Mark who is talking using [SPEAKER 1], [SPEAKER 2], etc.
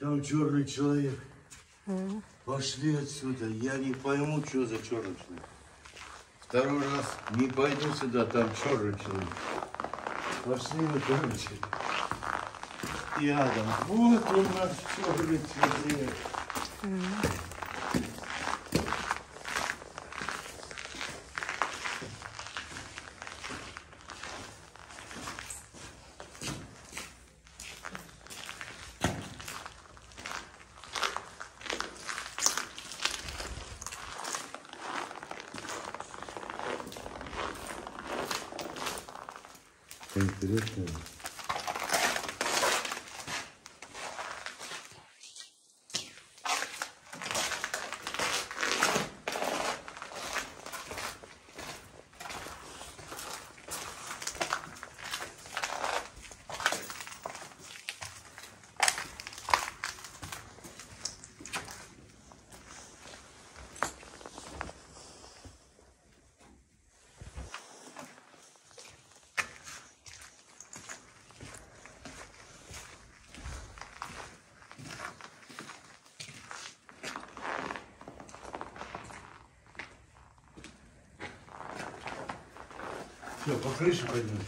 [SPEAKER 1] Там черный человек. Пошли отсюда. Я не пойму, что за черный человек. Второй раз не пойду сюда, там черный человек. Пошли вы, короче. Рядом. Вот он наш черный человек. Интересно. Все, по крыше пойдем.